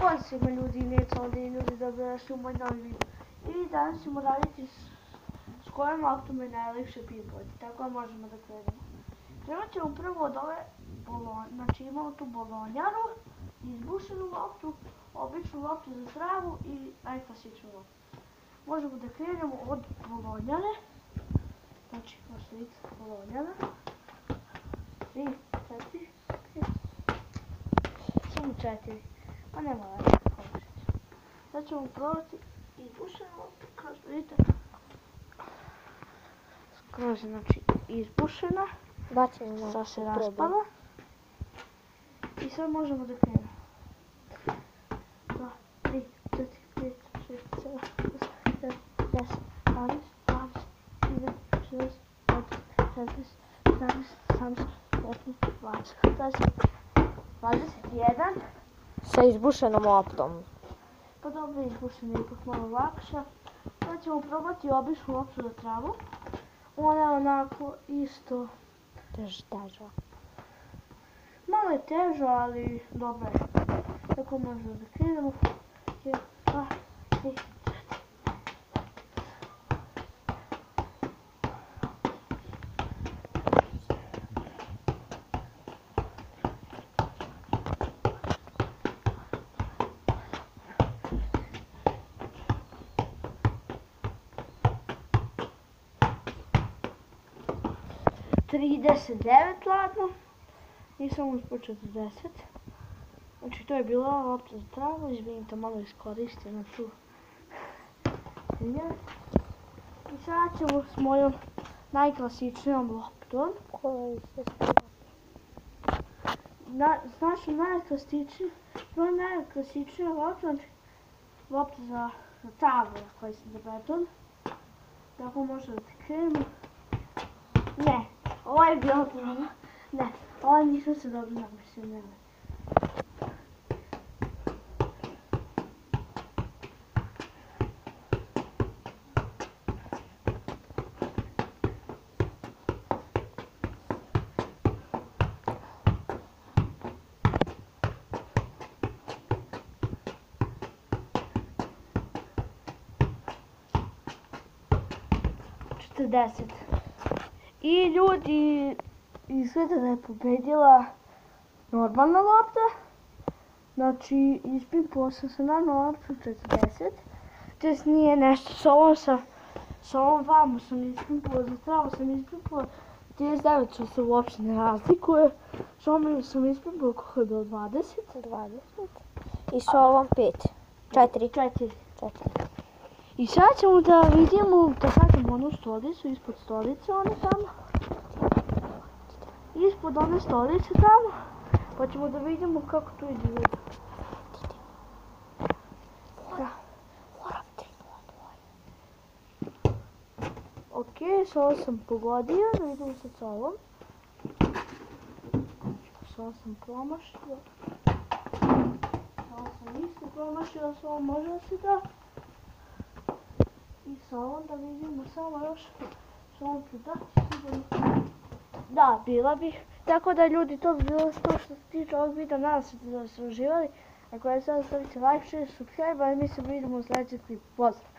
Pozdrav svima ljudi, neće ovdje i ljudi dobrodošli u moj novi video. I danas ćemo raditi s, s kojom loptom je najljepše pinpoint, tako da možemo da krenemo. Krenut ćemo prvo od ove bolonje, znači imamo tu bolonjaru, izbušenu loptu, običnu loptu za travu i najklasičnu loptu. Možemo da krenemo od bolonjare, znači kao što bolonjara. 3, 4, 5, samo 4. Pa nema veze, pokušat ću. Sad ćemo probati izbušenu loptu, kao što vidite. Skroz je, znači, izbušena. Na Sad se raspala. I sad možemo da krenemo. 2, 3, 4, 5, 6, 7, 8, 9, 10, 11, 12, 13, 14, 15, 16, 17, 18, 20, 21. Sa izbušenom loptom. Pa dobro, izbušena je ipak malo lakša. Sad ćemo probati običnu loptu za travu. Ona je onako isto, Tež teža. malo je teža, ali dobra je. Tako možemo da krenemo. 1, 2, 39 ladno. Nisam uspio 40. Znači to je bila lopta za travu, izvinite, malo iskorištena tu. Ja. I sad ćemo s mojom najklasičnijom loptom. Koji se Na, s našom najklasičnijom, mojom najklasičnijom loptom, znači lopta za, za travu, na kojoj sam za beton. Tako može da krenemo. Ne, ovo je bilo prvo. Ne, ovo nisam se dobro namislio, ne. ne. Četrdeset. I ljudi, izgleda da je pobedila normalna lopta. Znači, ispipao sam se na loptu 40. Test nije nešto sa ovom sa, sa ovom vamo sam ispipao, za travu sam ispipao 39 što se uopšte ne razlikuje. S ovom sam ispipao kako je bilo 20. 20. I sa ovom 5. 4. 4. 4. I sad ćemo da vidimo, da nađemo onu stolicu, ispod stolice one tamo. Ispod one stolice tamo. Pa ćemo da vidimo kako to ide Da. Moram 3 Ok, s ovo sam pogodio, da vidimo sad s ovom. S ovo sam promašio. S ovo sam isto promašio, s ovo može da se da. I s da vidimo samo još. S ovom sigurno. Da, bila bi. Tako da ljudi, to bi bilo to što se tiče ovog videa. Nadam se da ste uživali. Ako je sad stavite like, share, subscribe, a mi se vidimo u sljedećem klipu. Pozdrav!